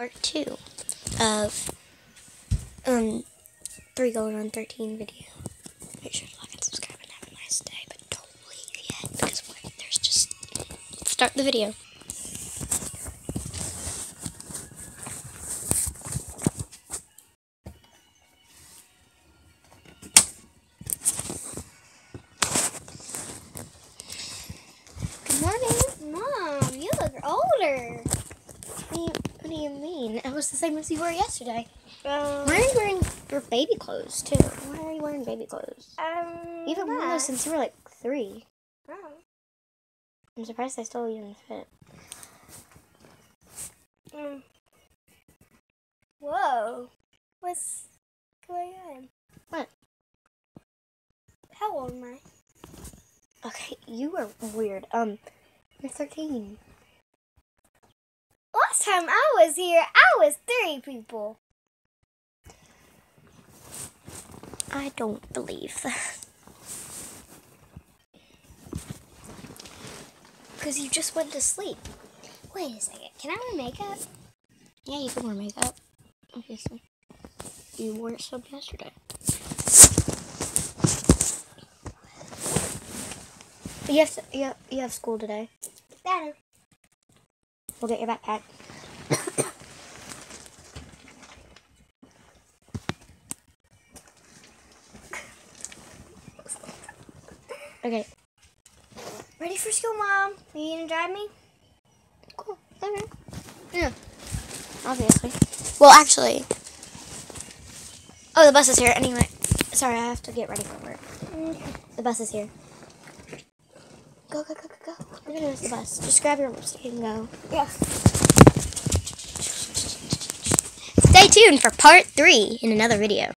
part two of um three going on thirteen video. Make sure to like and subscribe and have a nice day, but don't leave yet because wait, there's just start the video. Good morning, Mom. You look older. You, what do you mean? I was the same as you were yesterday. Um, Why are you wearing your baby clothes too? Why are you wearing baby clothes? um, You've been wearing those since you were like three. Oh. I'm surprised they still even fit. Mm. Whoa. What's going on? What? How old am I? Okay, you are weird. Um, you're 13. Last time I was here, I was three people. I don't believe that. Because you just went to sleep. Wait a second. Can I wear makeup? Yeah, you can wear makeup. Obviously. You wore some yesterday. You have, you have, you have school today. Better. We'll get your backpack. okay, Ready for school, Mom? Are you gonna drive me? cool. Okay. Yeah. Obviously. Well, actually. Oh, the bus is here. Anyway. Sorry, I have to get ready for work. Mm-hmm. The bus is here. Go, go, go, go, go. We're gonna miss the bus. Just grab your lipstick and go. Yeah. Stay tuned for part three in another video.